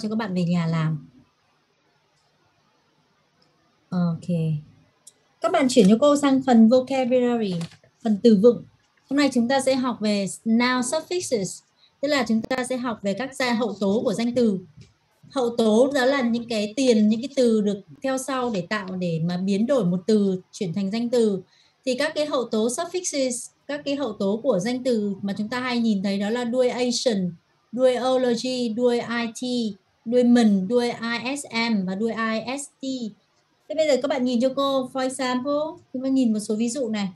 cho các bạn về nhà làm. Ok. Các bạn chuyển cho cô sang phần vocabulary, phần từ vựng. Hôm nay chúng ta sẽ học về noun suffixes, tức là chúng ta sẽ học về các gia hậu tố của danh từ. Hậu tố đó là những cái tiền, những cái từ được theo sau để tạo để mà biến đổi một từ chuyển thành danh từ. Thì các cái hậu tố suffixes, các cái hậu tố của danh từ mà chúng ta hay nhìn thấy đó là đuôi -ation, đuôi ology, đuôi IT, đuôi mình, đuôi ISM và đuôi IST. Thế bây giờ các bạn nhìn cho cô, for example, chúng ta nhìn một số ví dụ này.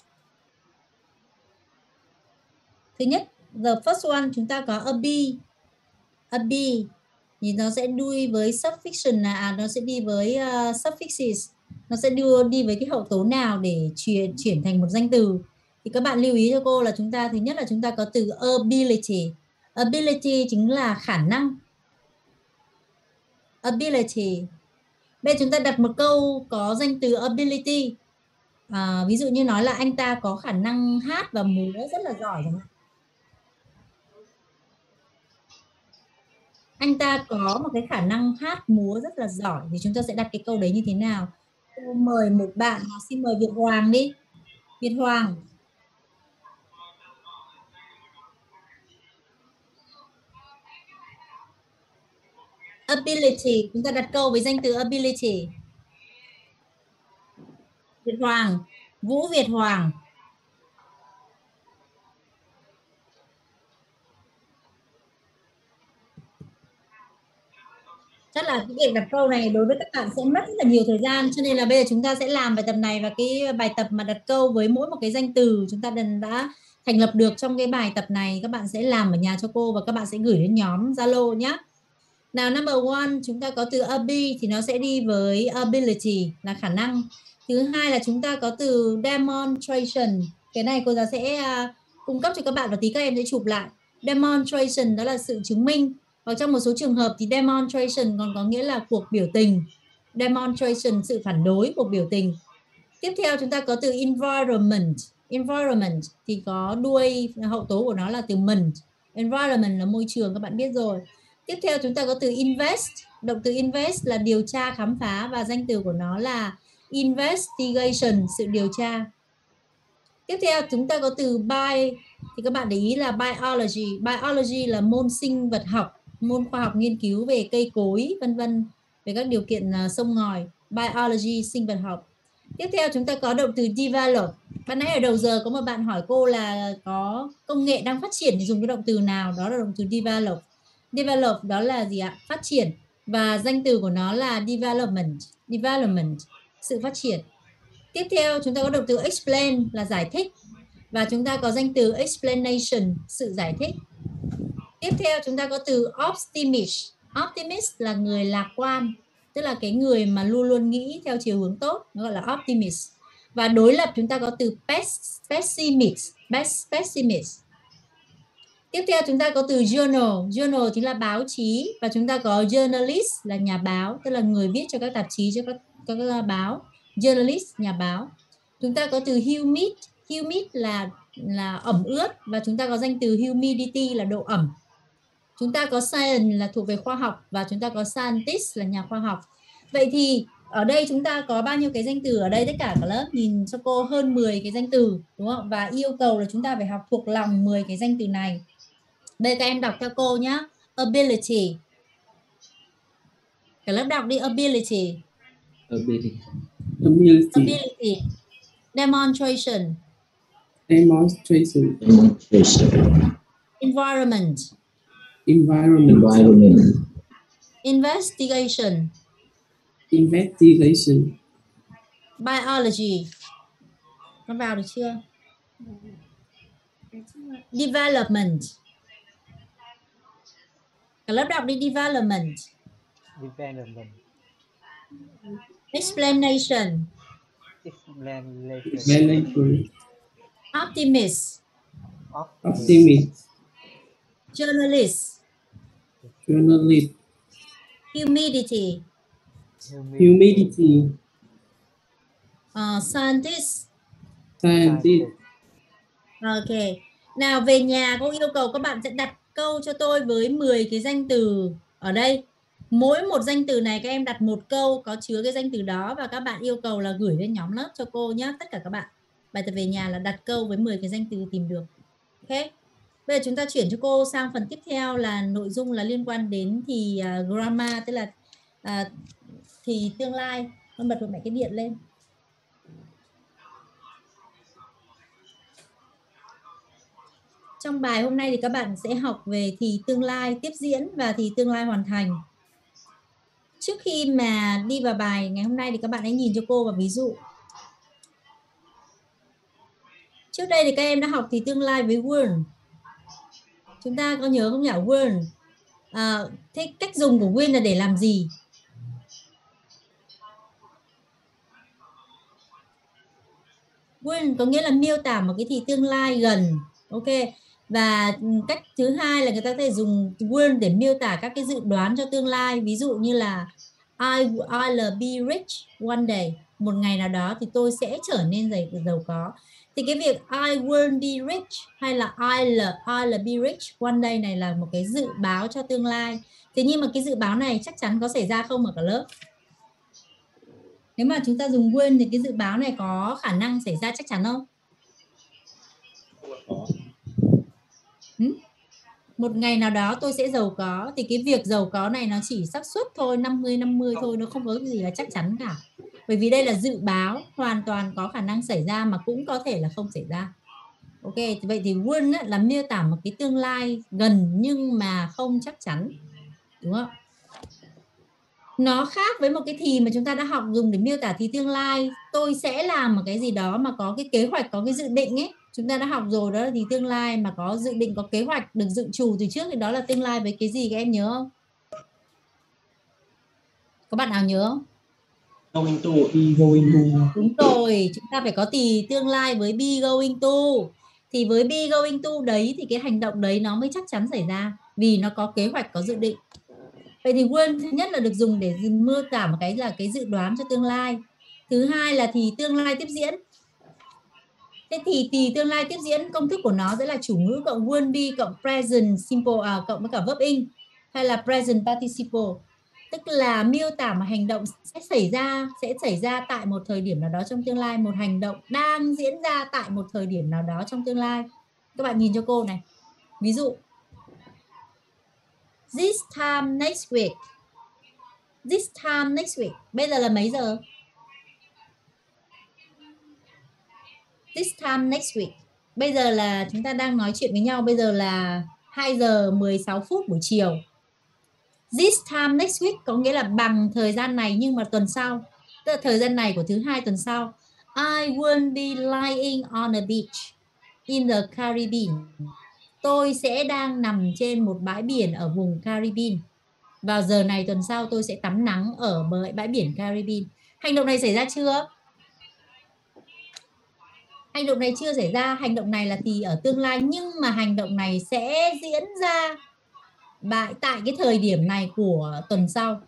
Thứ nhất, the first one chúng ta có a B. a B thì nó sẽ đuôi với suffixation là à, nó sẽ đi với uh, suffixes nó sẽ đưa đi với cái hậu tố nào để chuyển chuyển thành một danh từ thì các bạn lưu ý cho cô là chúng ta thứ nhất là chúng ta có từ ability ability chính là khả năng ability. Bây giờ chúng ta đặt một câu có danh từ ability. À, ví dụ như nói là anh ta có khả năng hát và múa rất là giỏi chẳng hạn. Anh ta có một cái khả năng hát múa rất là giỏi. Thì chúng ta sẽ đặt cái câu đấy như thế nào? Mời một bạn xin mời Việt Hoàng đi. Việt Hoàng. Ability. Chúng ta đặt câu với danh từ ability. Việt Hoàng. Vũ Việt Hoàng. Chắc là cái việc đặt câu này đối với các bạn sẽ mất rất là nhiều thời gian, cho nên là bây giờ chúng ta sẽ làm bài tập này và cái bài tập mà đặt câu với mỗi một cái danh từ chúng ta đã thành lập được trong cái bài tập này, các bạn sẽ làm ở nhà cho cô và các bạn sẽ gửi đến nhóm Zalo nhé. Nào number one chúng ta có từ abi thì nó sẽ đi với ability là khả năng. Thứ hai là chúng ta có từ demonstration. Cái này cô giáo sẽ uh, cung cấp cho các bạn và tí các em sẽ chụp lại. Demonstration đó là sự chứng minh hoặc trong một số trường hợp thì demonstration còn có nghĩa là cuộc biểu tình demonstration sự phản đối cuộc biểu tình tiếp theo chúng ta có từ environment environment thì có đuôi hậu tố của nó là từ ment environment là môi trường các bạn biết rồi tiếp theo chúng ta có từ invest. Động từ invest là điều tra khám phá và danh từ của nó là investigation sự điều tra. Tiếp theo chúng ta có từ bi thì các bạn để ý là biology. Biology là môn sinh vật học môn khoa học nghiên cứu về cây cối vân vân về các điều kiện uh, sông ngòi. Biology sinh vật học. Tiếp theo chúng ta có động từ develop. Ban nãy ở đầu giờ có một bạn hỏi cô là có công nghệ đang phát triển thì dùng cái động từ nào? Đó là động từ develop develop đó là gì ạ? Phát triển. Và danh từ của nó là development. Development, sự phát triển. Tiếp theo, chúng ta có động từ explain là giải thích. Và chúng ta có danh từ explanation, sự giải thích. Tiếp theo, chúng ta có từ optimist. Optimist là người lạc quan, tức là cái người mà luôn luôn nghĩ theo chiều hướng tốt, nó gọi là optimist. Và đối lập, chúng ta có từ pessimist. Pessimist tiếp theo chúng ta có từ journal. Journal chính là báo chí và chúng ta có journalist là nhà báo, tức là người viết cho các tạp chí, cho các các báo. Journalist, nhà báo. Chúng ta có từ humid. Humid là là ẩm ướt và chúng ta có danh từ humidity là độ ẩm. Chúng ta có science là thuộc về khoa học và chúng ta có scientist là nhà khoa học. Vậy thì ở đây chúng ta có bao nhiêu cái danh từ ở đây? Tất cả cả lớp nhìn cho cô hơn 10 cái danh từ, đúng không? Và yêu cầu là chúng ta phải học thuộc lòng 10 cái danh từ này đây các em đọc theo cô nhé ability. Cả lớp đọc đi. Ability. Ability. Ability, ability. Demonstration. Demonstration, demonstration. Environment. Environment, environment. Investigation. Investigation, biology. Nó vào được chưa? Development cả lớp đọc đi development development explanation. Explanation. Optimist. Optimist, journalist. Journalist, humidity. Humidity, uh, scientist. Scientist, ok nào về nhà cô yêu cầu các bạn sẽ đặt câu cho tôi với 10 cái danh từ ở đây. Mỗi một danh từ này các em đặt một câu có chứa cái danh từ đó và các bạn yêu cầu là gửi lên nhóm lớp cho cô nhé tất cả các bạn. Bài tập về nhà là đặt câu với 10 cái danh từ tìm được. Ok? Bây giờ chúng ta chuyển cho cô sang phần tiếp theo là nội dung là liên quan đến thì uh, grammar tức là uh, thì tương lai. Con bật mẹ cái điện lên. Trong bài hôm nay thì các bạn sẽ học về thì tương lai tiếp diễn và thì tương lai hoàn thành. Trước khi mà đi vào bài ngày hôm nay thì các bạn hãy nhìn cho cô và ví dụ. Trước đây thì các em đã học thì tương lai với word chúng ta có nhớ không nhỉ? Word à, thế cách dùng của when là để làm gì? When có nghĩa là miêu tả một cái thì tương lai gần. Ok và ừ, cách thứ hai là người ta có thể dùng word để miêu tả các cái dự đoán cho tương lai. Ví dụ như là, I I'll be rich one day. Một ngày nào đó thì tôi sẽ trở nên giàu giàu có. Thì cái việc I will be rich hay là I'll I'll be rich one day này là một cái dự báo cho tương lai. Thế nhưng mà cái dự báo này chắc chắn có xảy ra không ở cả lớp? Nếu mà chúng ta dùng "will" thì cái dự báo này có khả năng xảy ra chắc chắn không? Ừ. một ngày nào đó tôi sẽ giàu có. Thì cái việc giàu có này nó chỉ xác suất thôi 50 50 thôi, nó không có gì là chắc chắn cả. Bởi vì đây là dự báo, hoàn toàn có khả năng xảy ra mà cũng có thể là không xảy ra. Ok, vậy thì won là miêu tả một cái tương lai gần nhưng mà không chắc chắn. Đúng không? Nó khác với một cái thì mà chúng ta đã học dùng để miêu tả thì tương lai. Tôi sẽ làm một cái gì đó mà có cái kế hoạch, có cái dự định ấy chúng ta đã học rồi đó là thì tương lai mà có dự định có kế hoạch được dự trù từ trước thì đó là tương lai với cái gì? Các em nhớ không? Có bạn nào nhớ không? Going to be going to. Đúng rồi chúng ta phải có thì tương lai với be going to. Thì với be going to đấy thì cái hành động đấy nó mới chắc chắn xảy ra vì nó có kế hoạch có dự định. Vậy thì word thứ nhất là được dùng để mô tả một cái là cái dự đoán cho tương lai. Thứ hai là thì tương lai tiếp diễn Thế thì thì tương lai tiếp diễn công thức của nó sẽ là chủ ngữ cộng will be cộng present simple à, cộng với cả verb in hay là present participle. Tức là miêu tả một hành động sẽ xảy ra sẽ xảy ra tại một thời điểm nào đó trong tương lai một hành động đang diễn ra tại một thời điểm nào đó trong tương lai. Các bạn nhìn cho cô này. Ví dụ this time next week. This time next week. Bây giờ là mấy giờ? This time next week. Bây giờ là chúng ta đang nói chuyện với nhau, bây giờ là 2 giờ 16 phút buổi chiều. This time next week có nghĩa là bằng thời gian này nhưng mà tuần sau, tức là thời gian này của thứ hai tuần sau, I will be lying on a beach in the Caribbean. Tôi sẽ đang nằm trên một bãi biển ở vùng Caribbean. Vào giờ này tuần sau tôi sẽ tắm nắng ở bãi biển Caribbean. Hành động này xảy ra chưa? Hành động này chưa xảy ra. Hành động này là thì ở tương lai, nhưng mà hành động này sẽ diễn ra tại tại cái thời điểm này của tuần sau.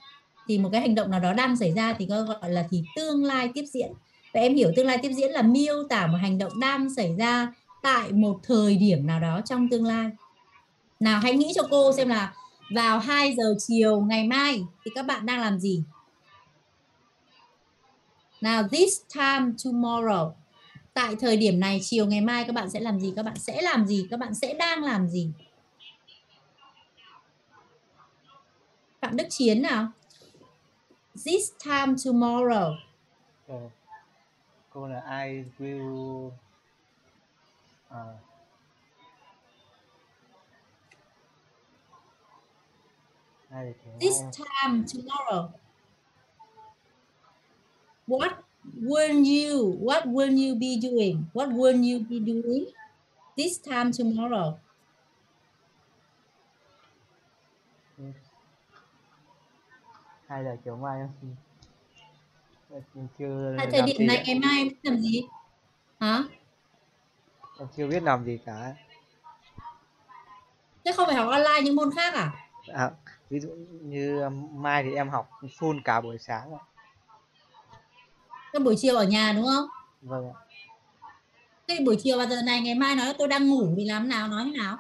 Thì một cái hành động nào đó đang xảy ra thì gọi là thì tương lai tiếp diễn. Và em hiểu tương lai tiếp diễn là miêu tả một hành động đang xảy ra tại một thời điểm nào đó trong tương lai. Nào, hãy nghĩ cho cô xem là vào 2 giờ chiều ngày mai thì các bạn đang làm gì? Nào, this time tomorrow tại thời điểm này chiều ngày mai các bạn sẽ làm gì? Các bạn sẽ làm gì? Các bạn sẽ đang làm gì? Phạm Đức Chiến nào? This time tomorrow. Ờ, cô là I will tiếng this time tomorrow. What will you what will you be doing? What will you be doing this time tomorrow? Hai giờ chiều mai em chưa tại thời điểm này ngày mai em làm gì? Hả? Em chưa biết làm gì cả. Thế không phải học online những môn khác à? À, ví dụ như um, mai thì em học full cả buổi sáng ạ cái buổi chiều ở nhà đúng không? Vâng ạ. Thế buổi chiều vào giờ này ngày mai nói tôi đang ngủ thì làm nào nói thế nào?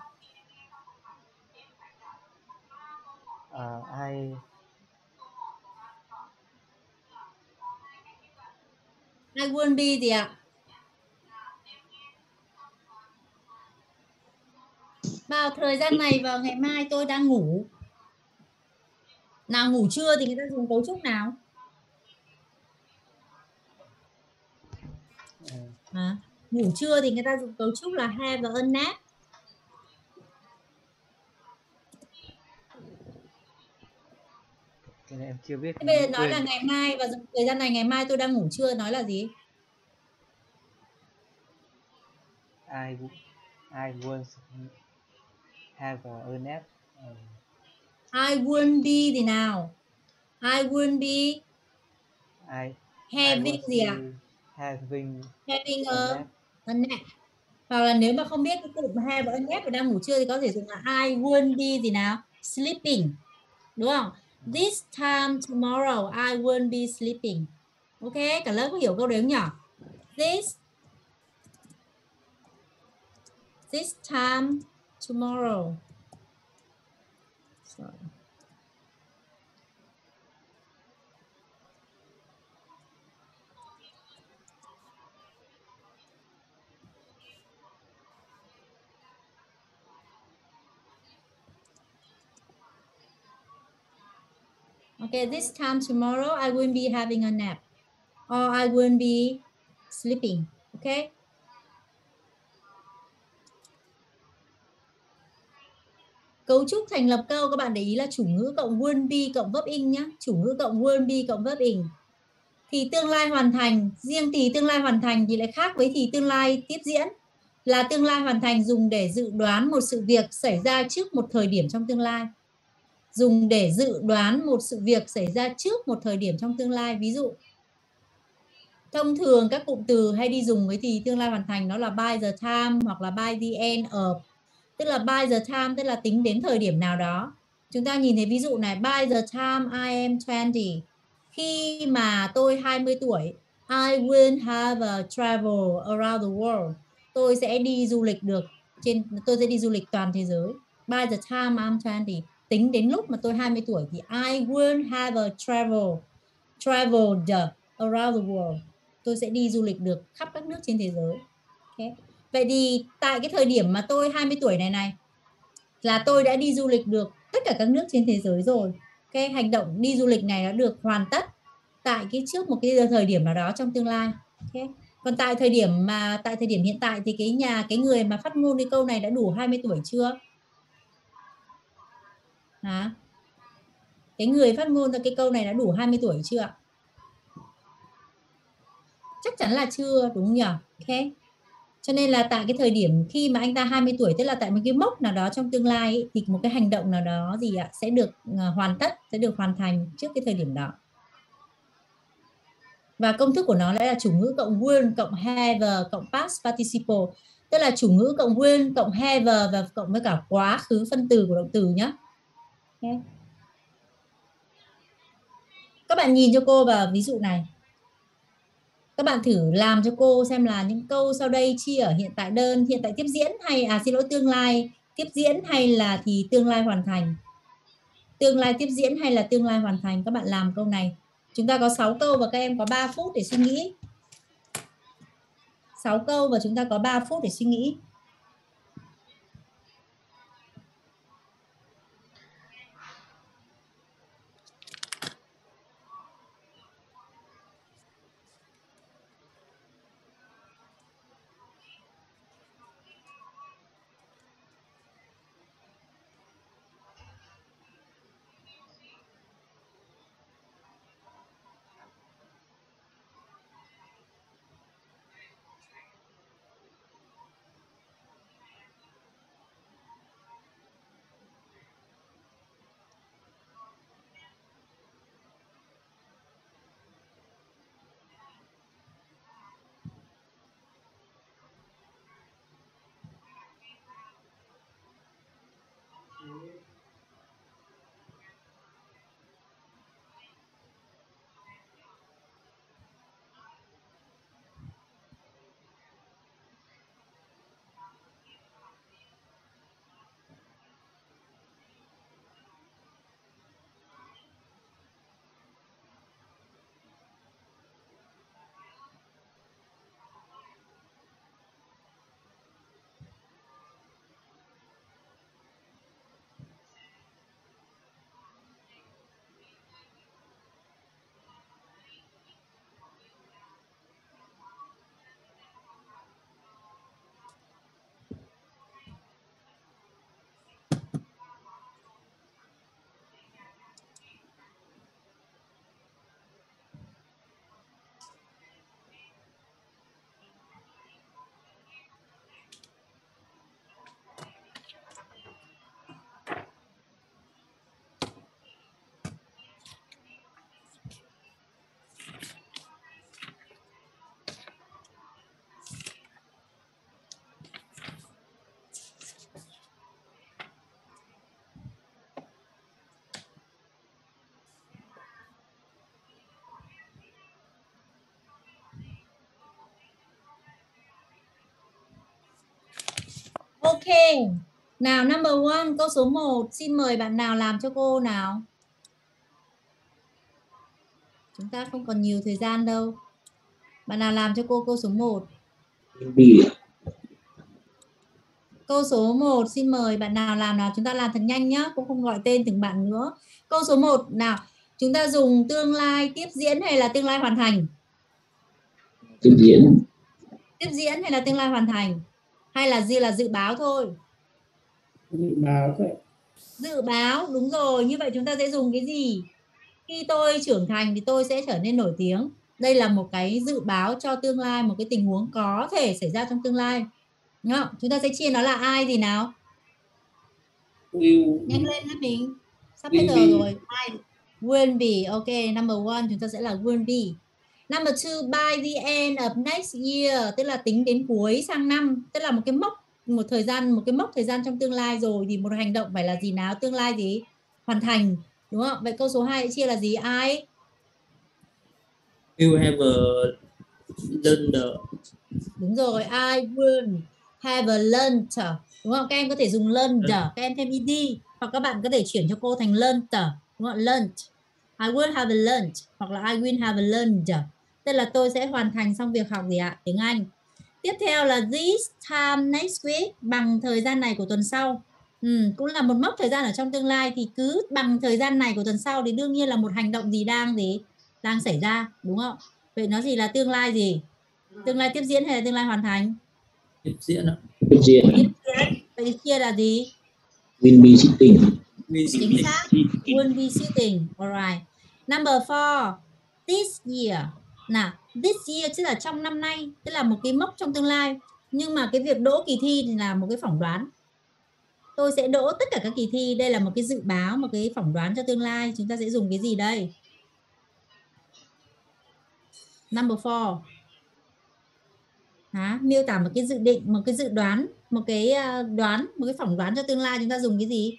Uh, ai I won't be gì ạ? Vào thời gian này vào ngày mai tôi đang ngủ. Nào ngủ trưa thì người ta dùng cấu trúc nào? À, ngủ trưa thì người ta dùng cấu trúc là have và a nap cái này em chưa biết bây giờ nói Quên. là ngày mai và thời gian này ngày mai tôi đang ngủ trưa nói là gì? I I once have a nap Ờ, I wouldn't be thì nào? I wouldn't be I having I gì ạ was having having a a, nap. hoặc là nếu mà không biết cái cụm have a nap và đang ngủ trưa thì có thể dùng là I wouldn't be gì nào? Sleeping. Đúng không? This time tomorrow I won't be sleeping. Ok cả lớp có hiểu câu đấy không nhỉ this this time tomorrow Okay, this time tomorrow I will be having a nap or I will be sleeping. Okay. Cấu trúc thành lập câu các bạn để ý là chủ ngữ cộng will be cộng verb in nhé, Chủ ngữ cộng will be cộng verb in. Thì tương lai hoàn thành, riêng thì tương lai hoàn thành thì lại khác với thì tương lai tiếp diễn. Là tương lai hoàn thành dùng để dự đoán một sự việc xảy ra trước một thời điểm trong tương lai dùng để dự đoán một sự việc xảy ra trước một thời điểm trong tương lai, ví dụ. Thông thường các cụm từ hay đi dùng với thì tương lai hoàn thành nó là by the time hoặc là by the end of, tức là by the time, tức là tính đến thời điểm nào đó. Chúng ta nhìn thấy ví dụ này, by the time I am 20 khi mà tôi 20 tuổi, I will have a travel around the world. Tôi sẽ đi du lịch được trên, tôi sẽ đi du lịch toàn thế giới. By the time I'm 20 tính đến lúc mà tôi 20 tuổi thì I will have a travel traveled around the world. Tôi sẽ đi du lịch được khắp các nước trên thế giới. Okay. vậy thì tại cái thời điểm mà tôi 20 tuổi này này, là tôi đã đi du lịch được tất cả các nước trên thế giới rồi. Cái hành động đi du lịch này đã được hoàn tất tại cái trước một cái thời điểm nào đó trong tương lai. Okay. còn tại thời điểm mà, tại thời điểm hiện tại thì cái nhà, cái người mà phát ngôn cái câu này đã đủ 20 tuổi chưa? Hả? Cái người phát ngôn ra cái câu này đã đủ 20 tuổi chưa ạ? Chắc chắn là chưa đúng nhỉ? Ok. Cho nên là tại cái thời điểm khi mà anh ta 20 tuổi tức là tại một cái mốc nào đó trong tương lai ấy, thì một cái hành động nào đó gì ạ sẽ được ờ, hoàn tất, sẽ được hoàn thành trước cái thời điểm đó. Và công thức của nó lại là chủ ngữ cộng will cộng have cộng past participle. Tức là chủ ngữ cộng will cộng have và cộng với cả quá khứ phân từ của động từ nhé. Okay. Các bạn nhìn cho cô vào ví dụ này. Các bạn thử làm cho cô xem là những câu sau đây chia ở hiện tại đơn, hiện tại tiếp diễn hay à xin lỗi tương lai tiếp diễn hay là thì tương lai hoàn thành. Tương lai tiếp diễn hay là tương lai hoàn thành các bạn làm câu này. Chúng ta có 6 câu và các em có 3 phút để suy nghĩ. 6 câu và chúng ta có 3 phút để suy nghĩ. Ok. Nào number one câu số 1 xin mời bạn nào làm cho cô nào? Chúng ta không còn nhiều thời gian đâu. Bạn nào làm cho cô câu số 1 will be Câu số 1 xin mời bạn nào làm nào? Chúng ta làm thật nhanh nhá, cũng không gọi tên từng bạn nữa. Câu số 1 nào, chúng ta dùng tương lai tiếp diễn hay là tương lai hoàn thành? tiếp diễn. Tiếp diễn hay là tương lai hoàn thành? Hay là gì là dự báo thôi? dự báo thôi Dự báo, đúng rồi, như vậy chúng ta sẽ dùng cái gì? Khi tôi trưởng thành thì tôi sẽ trở nên nổi tiếng. Đây là một cái dự báo cho tương lai, một cái tình huống có thể xảy ra trong tương lai. Đúng không? Chúng ta sẽ chia nó là ai gì nào? will nhanh lên hết mình sắp hết giờ rồi Ai? will be ok number one chúng ta sẽ là will be number two by the end of next year tức là tính đến cuối sang năm tức là một cái mốc một thời gian một cái mốc thời gian trong tương lai rồi thì một hành động phải là gì nào? Tương lai gì? Hoàn thành đúng không? Vậy câu số 2 chia là gì? Ai? Will have a learned. Đúng rồi I will have a lunch đúng không? Các em có thể dùng lunch các em thêm ed hoặc các bạn có thể chuyển cho cô thành lunch đúng không? Lunch I will have a lunch hoặc là I will have a lunch tức là tôi sẽ hoàn thành xong việc học gì ạ? Tiếng Anh. Tiếp theo là this time next week bằng thời gian này của tuần sau. Ừ, cũng là một mốc thời gian ở trong tương lai thì cứ bằng thời gian này của tuần sau thì đương nhiên là một hành động gì đang gì? Đang xảy ra đúng không? Vậy nó gì là tương lai gì? Tương lai tiếp diễn hay là tương lai hoàn thành? Tiếp diễn ạ. Tiếp diễn. Vậy thì kia là gì? Will be sitting. Chính xác. will be sitting. Alright number four. This year nào, this year tức là trong năm nay, tức là một cái mốc trong tương lai. Nhưng mà cái việc đỗ kỳ thi thì là một cái phỏng đoán. Tôi sẽ đỗ tất cả các kỳ thi. Đây là một cái dự báo, một cái phỏng đoán cho tương lai. Chúng ta sẽ dùng cái gì đây? Number four. Hả? miêu tả một cái dự định, một cái dự đoán, một cái ờ, đoán, một cái phỏng đoán cho tương lai. Chúng ta dùng cái gì?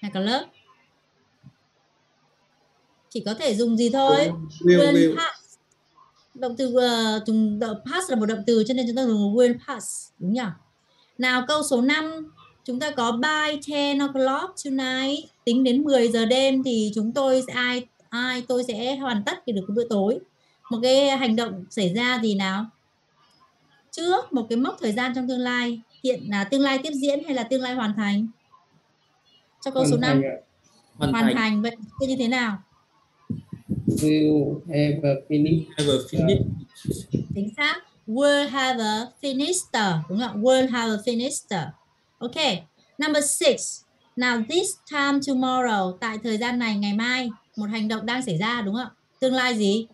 Là cả lớp chỉ có thể dùng gì thôi. Will will will. pass. Động từ uh, dùng động pass là một động từ cho nên chúng ta dùng will pass đúng nhỉ? Nào câu số 5 chúng ta có by 10 o'clock tonight. Tính đến 10 giờ đêm thì chúng tôi sẽ ai ai tôi sẽ hoàn tất được cái bữa tối. Một cái hành động xảy ra gì nào? Trước một cái mốc thời gian trong tương lai hiện là tương lai tiếp diễn hay là tương lai hoàn thành? Cho câu số 5 hoàn hoàn thành. thành. Vậy như thế nào will have a finish. Have a finish. Chính xác. Will have a finished đúng không will have a finished ok. Number six. Now this time tomorrow tại thời gian này ngày mai một hành động đang xảy ra đúng không tương lai gì?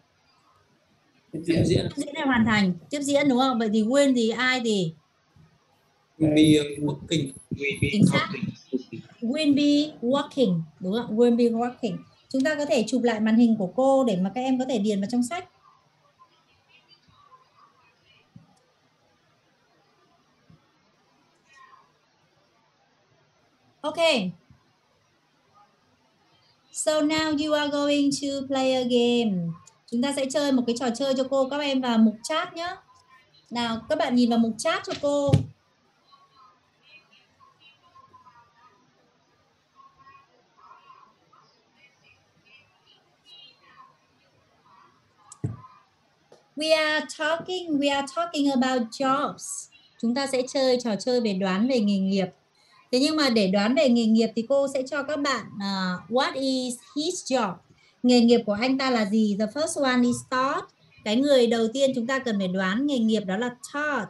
Tiếp diễn. Tiếp diễn. Hoàn thành? Tiếp diễn đúng không? Vậy thì will gì ai thì? Will be working. Chính xác. Will be working. Đúng không will be working chúng ta có thể chụp lại màn hình của cô để mà các em có thể điền vào trong sách Okay. So now you are going to play a game. Chúng ta sẽ chơi một cái trò chơi cho cô các em vào mục chat nhé. Nào, các bạn nhìn vào mục chat cho cô. We are talking, we are talking about jobs. Chúng ta sẽ chơi trò chơi về đoán về nghề nghiệp. Thế nhưng mà để đoán về nghề nghiệp thì cô sẽ cho các bạn uh, what is his job? Nghề nghiệp của anh ta là gì? The first one is Todd. Cái người đầu tiên chúng ta cần phải đoán nghề nghiệp đó là Todd.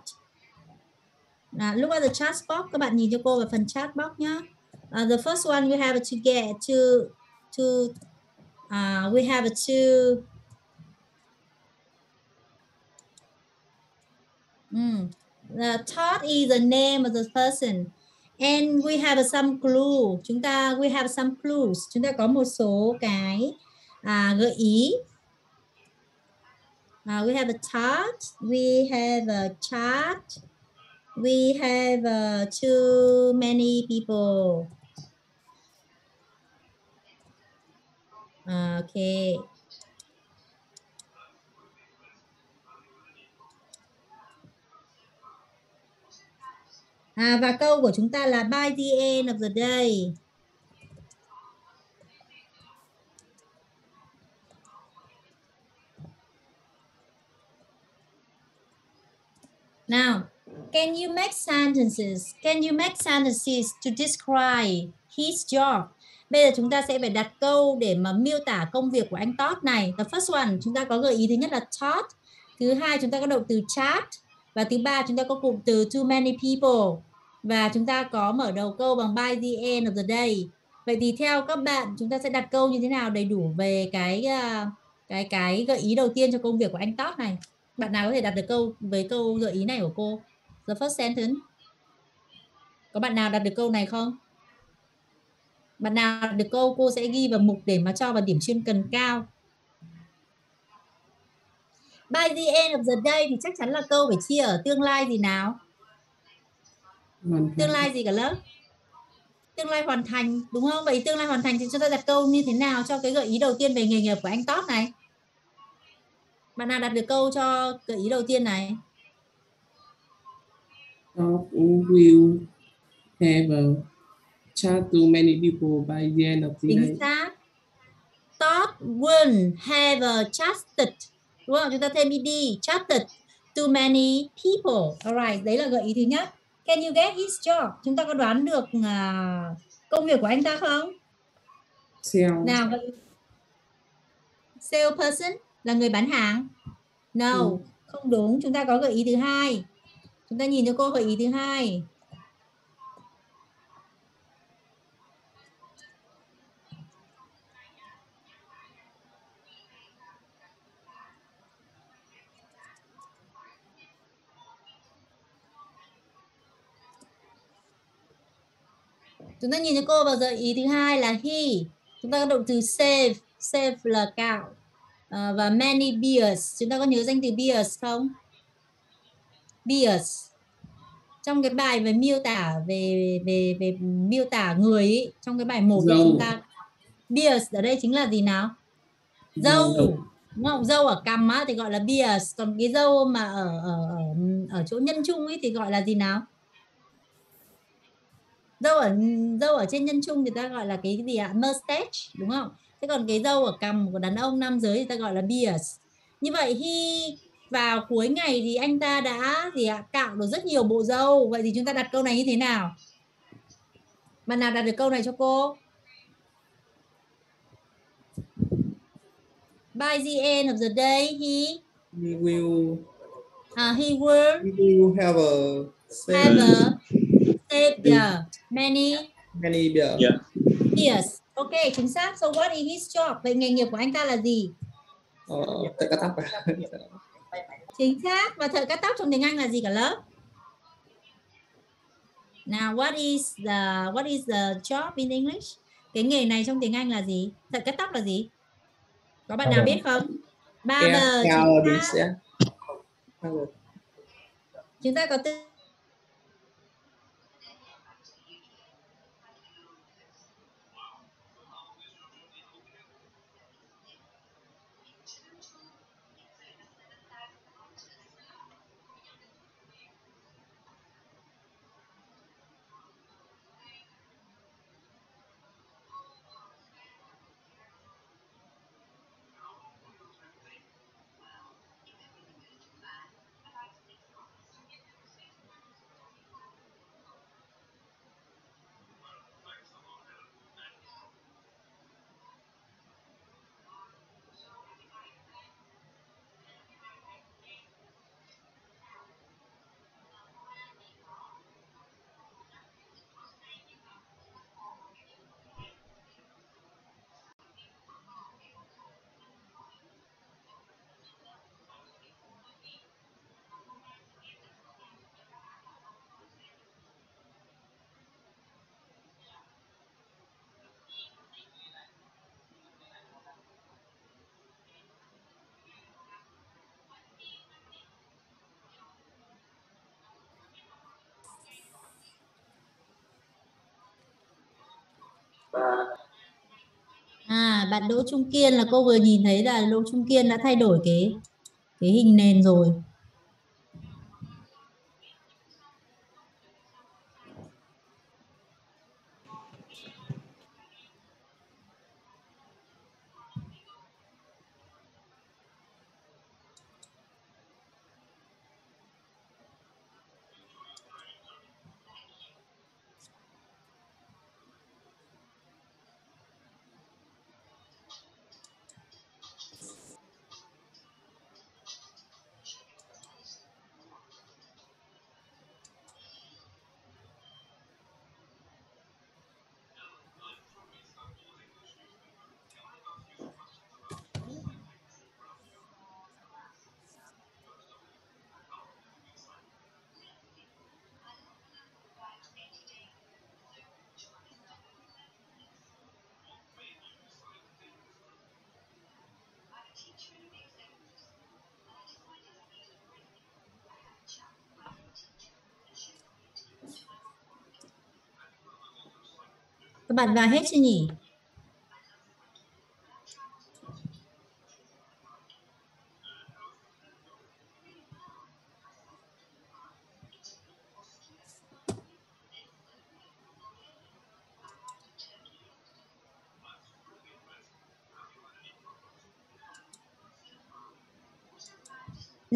À, look at the chat box. Các bạn nhìn cho cô vào phần chat box nhé. Uh, à, the first one we have to get to to uh, we have to Mm. The Todd is the name of the person. And we have some clue. Chúng ta we have some clues. Chúng ta có một số cái à, gợi ý. Uh, we have a chart. We have a chart. We have uh, too many people. À, okay. À và câu của chúng ta là by the end of the day. Now, can you make sentences? Can you make sentences to describe his job? Bây giờ chúng ta sẽ phải đặt câu để mà miêu tả công việc của anh Todd này. The first one, chúng ta có gợi ý thứ nhất là Todd. Thứ hai, chúng ta có động từ chat. Và thứ ba, chúng ta có cụm từ too many people. Và chúng ta có mở đầu câu bằng by the end of the day. Vậy thì theo các bạn, chúng ta sẽ đặt câu như thế nào đầy đủ về cái à, cái cái gợi ý đầu tiên cho công việc của anh top này? Bạn nào có thể đặt được câu với câu gợi ý này của cô? The first sentence. Có bạn nào đặt được câu này không? Bạn nào đặt được câu cô sẽ ghi vào mục để mà cho vào điểm chuyên cần cao. By the end of the day thì chắc chắn là câu phải chia ở tương lai gì nào? Tương lai gì cả lớp? Tương lai hoàn thành, đúng không? Vậy tương lai hoàn thành thì chúng ta đặt câu như thế nào cho cái gợi ý đầu tiên về nghề nghiệp của anh Todd này? Bạn nào đặt được câu cho gợi ý đầu tiên này? Todd will have a chat to many people by the end of the day. Chính xác. Todd will have a chatted. Đúng không? Chúng ta thêm ed, chatted to many people. Alright, đấy là gợi ý thứ nhất. Can you get his job? Chúng ta có đoán được à, công việc của anh ta không? Sell Nào, gợi- salesperson là người bán hàng. No, Ừ. không đúng. Chúng ta có gợi ý thứ hai. Chúng ta nhìn cho cô gợi ý thứ hai. Chúng ta nhìn cho cô vào gợi ý thứ hai là he. Chúng ta có động từ save, save là cạo. Ờ, và many beers. Chúng ta có nhớ danh từ beers không? Beers. Trong cái bài về miêu tả về về về miêu tả người ý, trong cái bài một Dâu. chúng ta beers ở đây chính là gì nào? Dâu. Dâu. Đúng không? Dâu ở cằm á thì gọi là beers, còn cái dâu mà ở ở ở ở chỗ nhân trung ấy thì gọi là gì nào? Dâu ở dâu ở trên nhân trung thì ta gọi là cái gì ạ? Mustache đúng không? Thế còn cái dâu ở cằm của đàn ông nam giới thì ta gọi là beard. Như vậy khi vào cuối ngày thì anh ta đã gì ạ? Cạo được rất nhiều bộ râu vậy thì chúng ta đặt câu này như thế nào? Bạn nào đặt được câu này cho cô? By the end of the day he we will uh, he will we will have a have a saved uh, many many beer. Yeah. Yes. Ok, chính xác. So what is his job? Vậy nghề nghiệp của anh ta là gì? Ờ, tại cắt tóc à? Chính xác. Và thợ cắt tóc trong tiếng Anh là gì cả lớp? Now, what is the what is the job in English? Cái nghề này trong tiếng Anh là gì? Thợ cắt tóc là gì? Có bạn nào biết không? Barber. Yeah. Barber. Chúng ta có từ À, bạn Đỗ Trung Kiên là cô vừa nhìn thấy là Đỗ Trung Kiên đã thay đổi cái cái hình nền rồi. Các bạn vào hết chưa nhỉ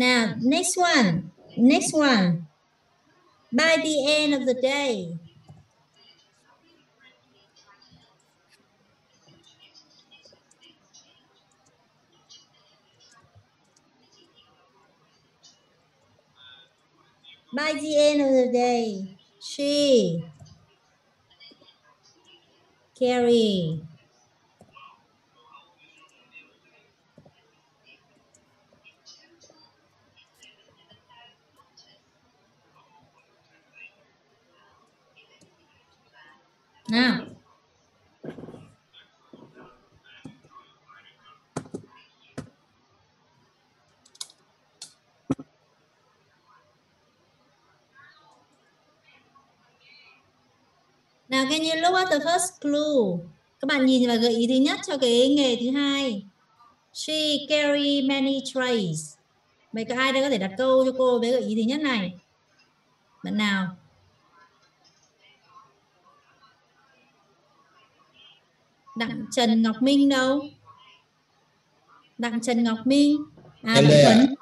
Now, next one. Next one. By the end of the day. Day, she, Carrie, nào Nào can you look at the first clue? Các bạn nhìn vào gợi ý thứ nhất cho cái nghề thứ hai. She carry many trays. Vậy có ai đây có thể đặt câu cho cô với gợi ý thứ nhất này? Bạn nào? Đặng Trần Ngọc Minh đâu? Đặng Trần Ngọc Minh. À, Đặng. Tuấn.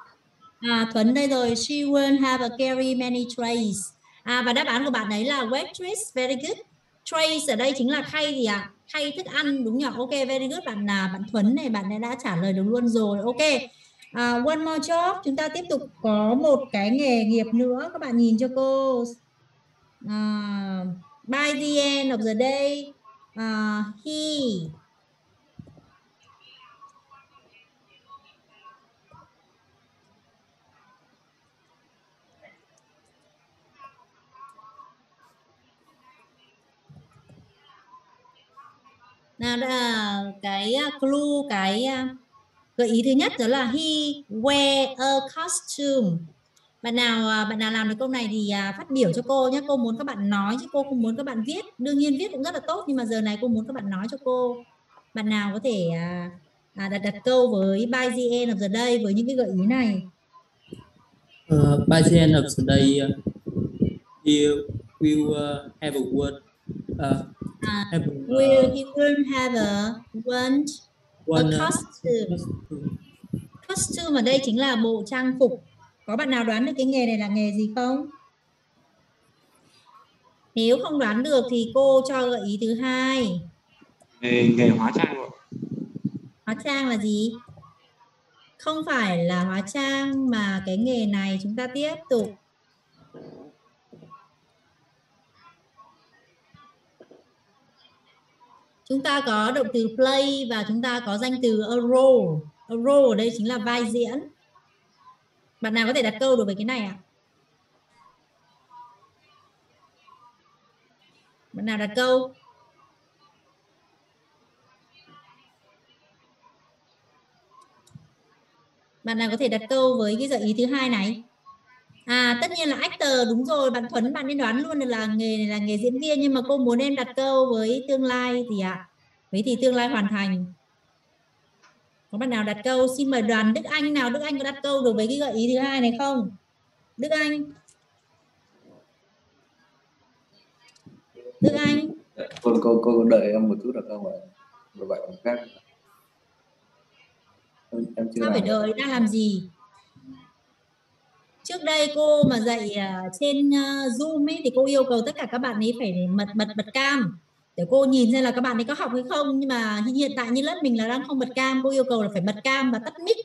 À, Tuấn đây rồi. She will have a carry many trays. À, và đáp án của bạn ấy là waitress. Very good trace ở đây chính là khay gì ạ? Khay thức ăn đúng nhỉ? Ok, very good. Bạn là bạn Thuấn này, bạn ấy đã trả lời được luôn rồi. Ok. uh, one more job. Chúng ta tiếp tục có một cái nghề nghiệp nữa. Các bạn nhìn cho cô. uh, by the end of the day, uh, he nào là cái à, clue cái à, gợi ý thứ nhất đó là he wear a costume. Bạn nào à, bạn nào làm được câu này thì phát biểu cho cô nhé cô muốn các bạn nói chứ cô không muốn các bạn viết. Đương nhiên viết cũng rất là tốt nhưng mà giờ này cô muốn các bạn nói cho cô. Bạn nào có thể à, đặt đặt câu với by the end of the day với những cái gợi ý này. Uh, by the end of the day, uh, he will uh, have a word. Uh, a, will uh, he will have a want one a uh, costume. costume. ở đây chính là bộ trang phục. Có bạn nào đoán được cái nghề này là nghề gì không? Nếu không đoán được thì cô cho gợi ý thứ hai. Nghề nghề hóa trang hóa trang là gì? Không phải là hóa trang mà cái nghề này chúng ta tiếp tục chúng ta có động từ play và chúng ta có danh từ a role. A role ở đây chính là vai diễn. Bạn nào có thể đặt câu được với cái này ạ? Bạn nào đặt câu? Bạn nào có thể đặt câu với cái gợi ý thứ hai này? À tất nhiên là actor đúng rồi bạn Thuấn bạn nên đoán luôn là nghề này là nghề diễn viên nhưng mà cô muốn em đặt câu với tương lai thì ạ. Với thì tương lai hoàn thành. Có bạn nào đặt câu xin mời đoàn Đức Anh nào Đức Anh có đặt câu được với cái gợi ý thứ hai này không? Đức Anh. Đức Anh. Cô cô cô đợi em một chút được không ạ rồi vậy còn khác. Em, chưa phải đợi đang làm gì trước đây cô mà dạy à, trên à, zoom ấy thì cô yêu cầu tất cả các bạn ấy phải bật bật bật cam. Để cô nhìn xem là các bạn ấy có học hay không, nhưng mà hiện tại như lớp mình là đang không bật cam, cô yêu cầu là phải bật cam và tắt mic.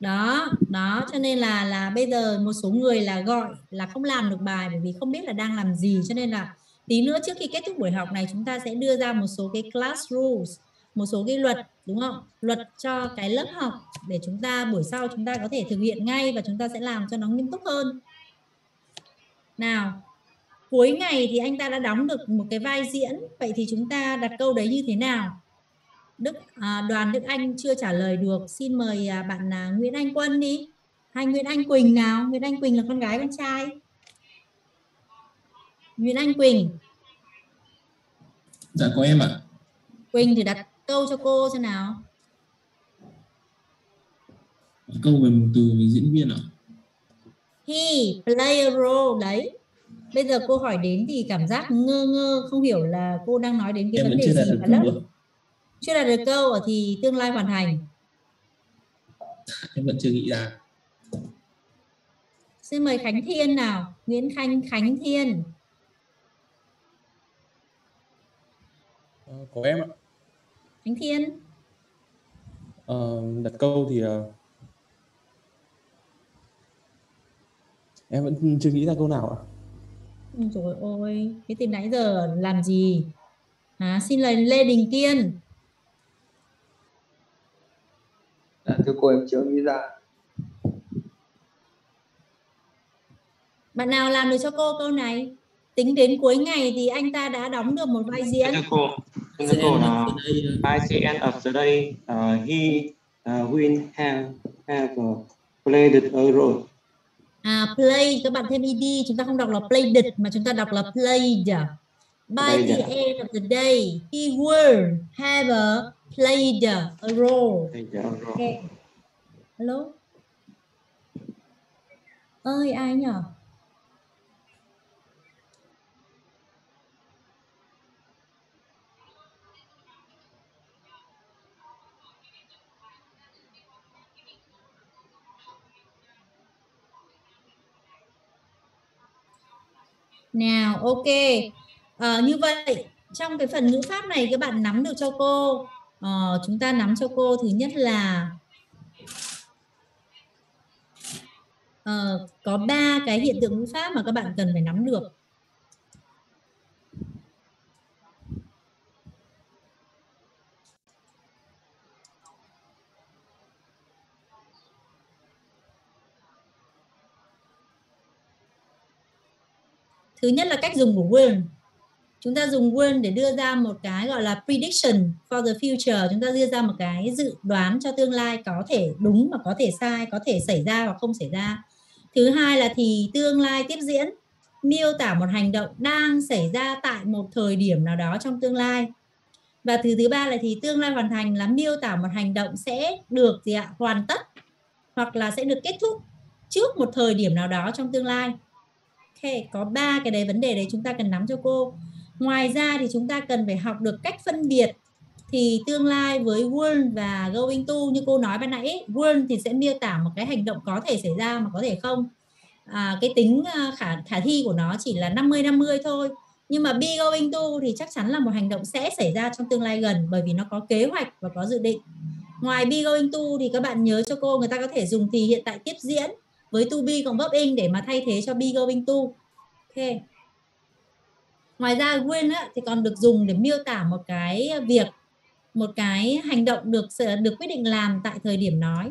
Đó đó, cho nên là là bây giờ một số người là gọi là không làm được bài bởi vì không biết là đang làm gì. Cho nên là tí nữa trước khi kết thúc buổi học này, chúng ta sẽ đưa ra một số cái class rules, một số cái luật đúng không? Luật cho cái lớp học để chúng ta buổi sau chúng ta có thể thực hiện ngay và chúng ta sẽ làm cho nó nghiêm túc hơn. Nào cuối ngày thì anh ta đã đóng được một cái vai diễn. Vậy thì chúng ta đặt câu đấy như thế nào? Đức à, đoàn Đức Anh chưa trả lời được. Xin mời à, bạn à, Nguyễn Anh Quân đi. Hay Nguyễn Anh Quỳnh nào? Nguyễn Anh Quỳnh là con gái con trai. Nguyễn Anh Quỳnh. Dạ có em ạ. Quỳnh thì đặt câu cho cô xem nào. Câu về một từ về diễn viên ạ. he play a role đấy. Bây giờ cô hỏi đến thì cảm giác ngơ ngơ không hiểu là cô đang nói đến cái Em vấn đề chưa đạt gì được cả câu lớp. chưa đạt được câu ở thì tương lai hoàn thành. Em vẫn chưa nghĩ ra. xin mời Khánh Thiên nào. Nguyễn Khanh Khánh Thiên. Ờ, có em ạ. Khánh Thiên Ờ, đặt câu thì ờ, em vẫn chưa nghĩ ra câu nào ạ. Ôi Trời ơi, cái từ nãy giờ làm gì? À, xin lời Lê Đình Kiên. Dạ, thưa cô em chưa nghĩ ra. Bạn nào làm được cho cô câu này? Tính đến cuối ngày thì anh ta đã đóng được một vai diễn. Thưa cô, Sẽ cô em là by the end of the day, uh, he uh, will have have uh, played a role. À, play, các bạn thêm ed, chúng ta không đọc là played mà chúng ta đọc là played. By the end of the day, he will have a played a role. Played a role. Okay. Hello? Ơi, ai nhỉ? Nào, ok. à, như vậy trong cái phần ngữ pháp này các bạn nắm được cho cô. à, chúng ta nắm cho cô thứ nhất là à, có ba cái hiện tượng ngữ pháp mà các bạn cần phải nắm được. Thứ nhất là cách dùng của will. Chúng ta dùng will để đưa ra một cái gọi là prediction for the future. Chúng ta đưa ra một cái dự đoán cho tương lai có thể đúng mà có thể sai, có thể xảy ra hoặc không xảy ra. Thứ hai là thì tương lai tiếp diễn, miêu tả một hành động đang xảy ra tại một thời điểm nào đó trong tương lai. Và thứ thứ ba là thì tương lai hoàn thành là miêu tả một hành động sẽ được gì ạ? hoàn tất hoặc là sẽ được kết thúc trước một thời điểm nào đó trong tương lai. Có ba cái đấy vấn đề đấy chúng ta cần nắm cho cô. Ngoài ra thì chúng ta cần phải học được cách phân biệt thì tương lai với will và going to như cô nói ban nãy will thì sẽ miêu tả một cái hành động có thể xảy ra mà có thể không. À, cái tính à, khả khả thi của nó chỉ là 50 50 thôi. Nhưng mà be going to thì chắc chắn là một hành động sẽ xảy ra trong tương lai gần bởi vì nó có kế hoạch và có dự định. Ngoài be going to thì các bạn nhớ cho cô người ta có thể dùng thì hiện tại tiếp diễn với to be cộng verb in để mà thay thế cho be going to ok. Ngoài ra will á, thì còn được dùng để miêu tả một cái việc một cái hành động được được quyết định làm tại thời điểm nói.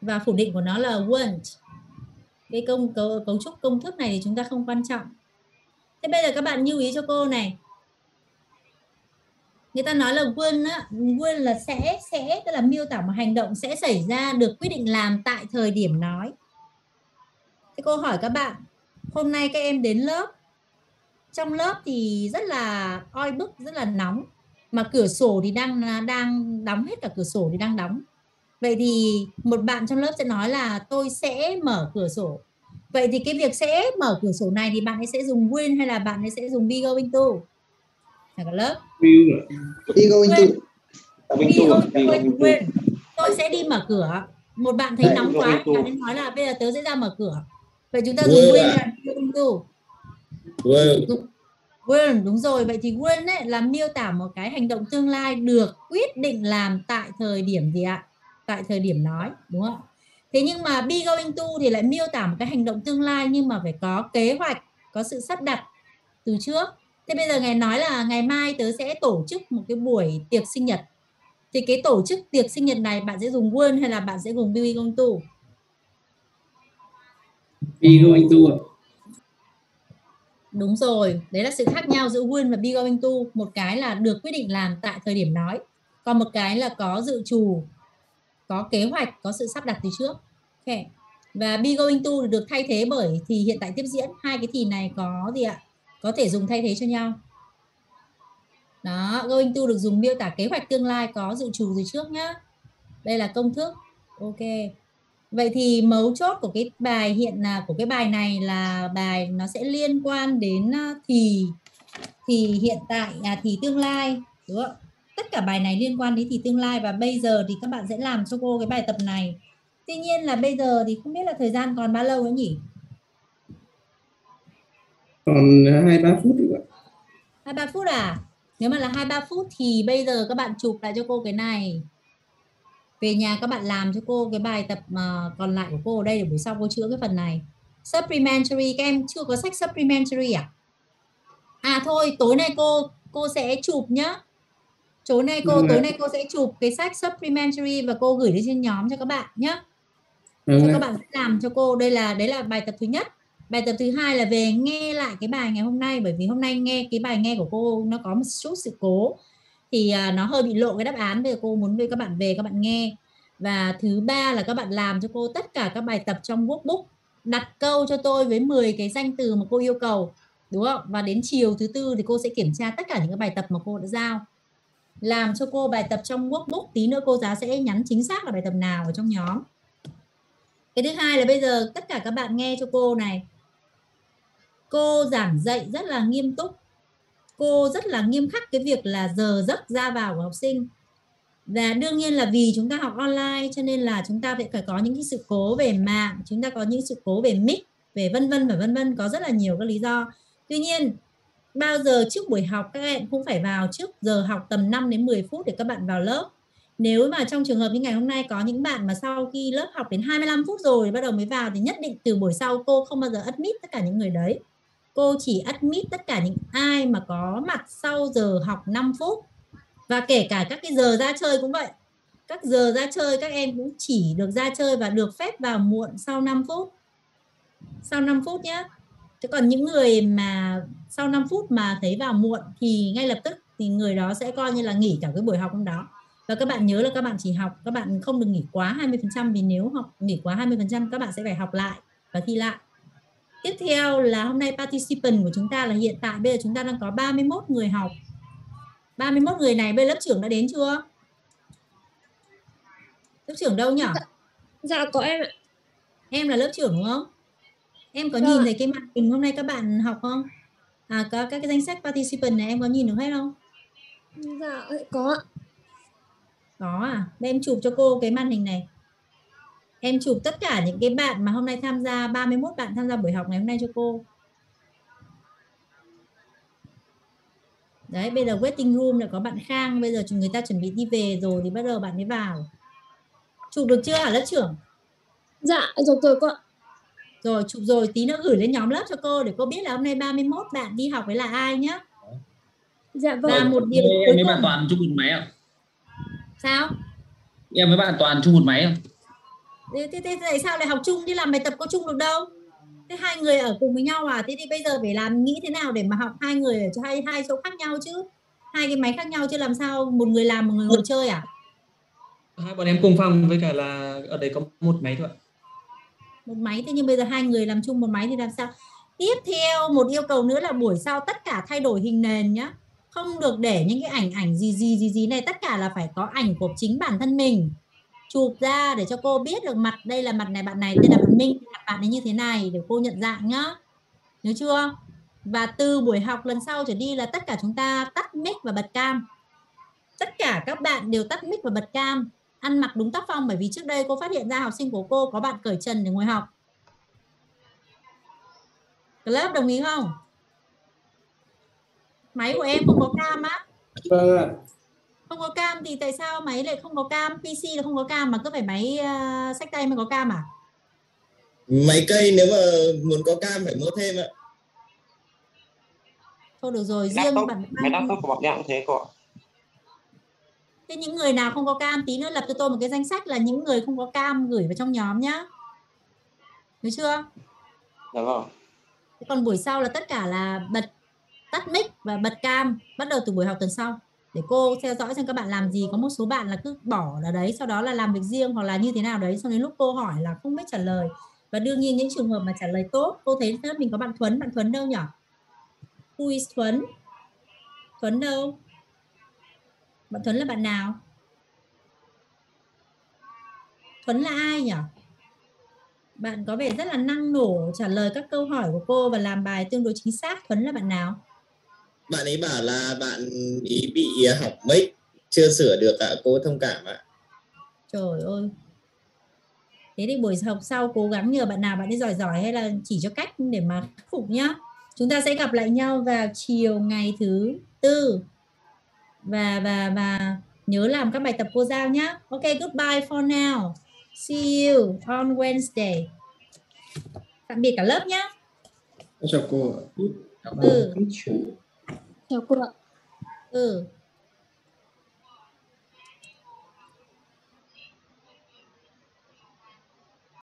Và phủ định của nó là won't cái công cấu, cấu trúc công thức này thì chúng ta không quan trọng. Thế bây giờ các bạn lưu ý cho cô này người ta nói là will á will là sẽ sẽ, tức là miêu tả một hành động sẽ xảy ra được quyết định làm tại thời điểm nói. Thế cô hỏi các bạn, hôm nay các em đến lớp. Trong lớp thì rất là oi bức, rất là nóng. Mà cửa sổ thì đang đang đóng hết cả cửa sổ thì đang đóng. Vậy thì một bạn trong lớp sẽ nói là tôi sẽ mở cửa sổ. Vậy thì cái việc sẽ mở cửa sổ này thì bạn ấy sẽ dùng will hay là bạn ấy sẽ dùng be going to? Cả lớp Will ạ. Be going to. Going Be to, going be to, going to. will. tôi sẽ đi mở cửa một bạn thấy nóng going quá to. bạn ấy nói là bây giờ tớ sẽ ra mở cửa vậy chúng ta dùng ạ. là going to Well, Will đúng rồi vậy thì will ấy là miêu tả một cái hành động tương lai được quyết định làm tại thời điểm gì ạ tại thời điểm nói đúng không thế nhưng mà be going to thì lại miêu tả một cái hành động tương lai nhưng mà phải có kế hoạch có sự sắp đặt từ trước thế bây giờ ngài nói là ngày mai tớ sẽ tổ chức một cái buổi tiệc sinh nhật thì cái tổ chức tiệc sinh nhật này bạn sẽ dùng will hay là bạn sẽ dùng to Be going to ạ. Đúng rồi, đấy là sự khác nhau giữa will và be going to. Một cái là được quyết định làm tại thời điểm nói, còn một cái là có dự trù, có kế hoạch, có sự sắp đặt từ trước. Ok. và be going to được thay thế bởi thì hiện tại tiếp diễn hai cái thì này có gì ạ có thể dùng thay thế cho nhau. Đó going to được dùng miêu tả kế hoạch tương lai có dự trù gì trước nhá. Đây là công thức. Ok. Vậy thì mấu chốt của cái bài hiện là của cái bài này là bài nó sẽ liên quan đến à, thì thì hiện tại à, thì tương lai đúng không? Tất cả bài này liên quan đến thì tương lai và bây giờ thì các bạn sẽ làm cho cô cái bài tập này. Tuy nhiên là bây giờ thì không biết là thời gian còn bao lâu nữa nhỉ? Còn hai ba phút nữa hai ba phút à? Nếu mà là hai ba phút thì bây giờ các bạn chụp lại cho cô cái này. Về nhà các bạn làm cho cô cái bài tập mà còn lại của cô ở đây để buổi sau cô chữa cái phần này. Supplementary các em chưa có sách supplementary à? À thôi tối nay cô cô sẽ chụp nhá. Tối nay cô Vâng tối nay cô sẽ chụp cái sách supplementary và cô gửi lên trên nhóm cho các bạn nhé Vâng cho các bạn làm cho cô. Đây là đấy là bài tập thứ nhất bài tập thứ hai là về nghe lại cái bài ngày hôm nay, bởi vì hôm nay nghe cái bài nghe của cô nó có một chút sự cố. Thì à, nó hơi bị lộ cái đáp án bây giờ cô muốn với các bạn về, các bạn nghe. Và thứ ba là các bạn làm cho cô tất cả các bài tập trong workbook, đặt câu cho tôi với 10 cái danh từ mà cô yêu cầu, đúng không? Và đến chiều thứ tư thì cô sẽ kiểm tra tất cả những cái bài tập mà cô đã giao. Làm cho cô bài tập trong workbook, tí nữa cô giáo sẽ nhắn chính xác là bài tập nào ở trong nhóm. Cái thứ hai là bây giờ tất cả các bạn nghe cho cô này cô giảng dạy rất là nghiêm túc. Cô rất là nghiêm khắc cái việc là giờ giấc ra vào của học sinh. Và đương nhiên là vì chúng ta học online, cho nên là chúng ta phải có những cái sự cố về mạng, chúng ta có những sự cố về mic, về vân vân và vân vân, có rất là nhiều các lý do. Tuy nhiên, bao giờ trước buổi học các em cũng phải vào trước giờ học tầm 5 đến 10 phút để các bạn vào lớp. Nếu mà trong trường hợp như ngày hôm nay có những bạn mà sau khi lớp học đến 25 phút rồi bắt đầu mới vào thì nhất định từ buổi sau cô không bao giờ admit tất cả những người đấy cô chỉ admit tất cả những ai mà có mặt sau giờ học 5 phút và kể cả các cái giờ ra chơi cũng vậy các giờ ra chơi các em cũng chỉ được ra chơi và được phép vào muộn sau 5 phút sau 5 phút nhé Thế còn những người mà sau 5 phút mà thấy vào muộn thì ngay lập tức thì người đó sẽ coi như là nghỉ cả cái buổi học hôm đó. Và các bạn nhớ là các bạn chỉ học, các bạn không được nghỉ quá 20% vì nếu học nghỉ quá 20% các bạn sẽ phải học lại và thi lại. Tiếp theo là hôm nay participant của chúng ta là hiện tại bây giờ chúng ta đang có 31 người học. 31 người này bên lớp trưởng đã đến chưa? Lớp trưởng đâu nhỉ? Dạ có em ạ. Em là lớp trưởng đúng không? Em có Vâng nhìn thấy cái màn hình hôm nay các bạn học không? À có các cái danh sách participant này em có nhìn được hết không? Dạ có ạ. Có à? Đây em chụp cho cô cái màn hình này. Em chụp tất cả những cái bạn mà hôm nay tham gia 31 bạn tham gia buổi học ngày hôm nay cho cô. Đấy, bây giờ waiting room là có bạn Khang, bây giờ chúng người ta chuẩn bị đi về rồi thì bắt đầu bạn mới vào. Chụp được chưa hả lớp trưởng? Dạ rồi rồi cô. Rồi chụp rồi tí nữa gửi lên nhóm lớp cho cô để cô biết là hôm nay 31 bạn đi học với là ai nhá. Dạ vâng. Và một điều Em cuối với bạn cùng toàn chung một máy à? sao? Em với bạn toàn chung một máy à? Thế, thế, thế tại sao lại học chung đi làm bài tập có chung được đâu? Thế hai người ở cùng với nhau à? Thế thì bây giờ phải làm nghĩ thế nào để mà học hai người ở hai hai chỗ khác nhau chứ? Hai cái máy khác nhau chứ làm sao một người làm một người ngồi chơi à? hai bọn em cùng phòng với cả là ở đây có một máy thôi ạ Một máy thế nhưng bây giờ hai người làm chung một máy thì làm sao? Tiếp theo một yêu cầu nữa là buổi sau tất cả thay đổi hình nền nhá. Không được để những cái ảnh ảnh gì gì gì gì này tất cả là phải có ảnh của chính bản thân mình chụp ra để cho cô biết được mặt đây là mặt này, bạn này tên là bạn Minh, mặt bạn ấy như thế này để cô nhận dạng nhá. Nhớ chưa? Và từ buổi học lần sau trở đi là tất cả chúng ta tắt mic và bật cam. Tất cả các bạn đều tắt mic và bật cam. Ăn mặc đúng tác phong bởi vì trước đây cô phát hiện ra học sinh của cô có bạn cởi trần để ngồi học. Lớp đồng ý không? Máy của em không có cam á. Vâng ạ không có cam thì tại sao máy lại không có cam? PC là không có cam mà cứ phải máy uh, sách tay mới có cam à? Máy cây nếu mà muốn có cam phải mua thêm ạ. thôi được rồi riêng laptop bản máy laptop của bọn em cũng thế cô thế những người nào không có cam tí nữa lập cho tôi một cái danh sách là những người không có cam gửi vào trong nhóm nhá. Được chưa? Dạ vâng. Thế còn buổi sau là tất cả là bật tắt mic và bật cam bắt đầu từ buổi học tuần sau để cô theo dõi xem các bạn làm gì. Có một số bạn là cứ bỏ là đấy, sau đó là làm việc riêng hoặc là như thế nào đấy sau đến lúc cô hỏi là không biết trả lời. Và đương nhiên những trường hợp mà trả lời tốt, cô thấy lớp mình có bạn Thuấn bạn Thuấn đâu nhỉ Who is Thuấn? Thuấn đâu? Bạn Thuấn là bạn nào? Thuấn là ai nhỉ bạn có vẻ rất là năng nổ trả lời các câu hỏi của cô và làm bài tương đối chính xác. Thuấn là bạn nào? Bạn ấy bảo là bạn ý bị học mic chưa sửa được ạ cô thông cảm ạ. Trời ơi. Thế thì buổi học sau cố gắng nhờ bạn nào bạn ấy giỏi giỏi hay là chỉ cho cách để mà khắc phục nhá. Chúng ta sẽ gặp lại nhau vào chiều ngày thứ tư. Và và và nhớ làm các bài tập cô giao nhá. Ok goodbye for now. See you on Wednesday. Tạm biệt cả lớp nhá. Chào cô ạ. ừ chào cô ạ ừ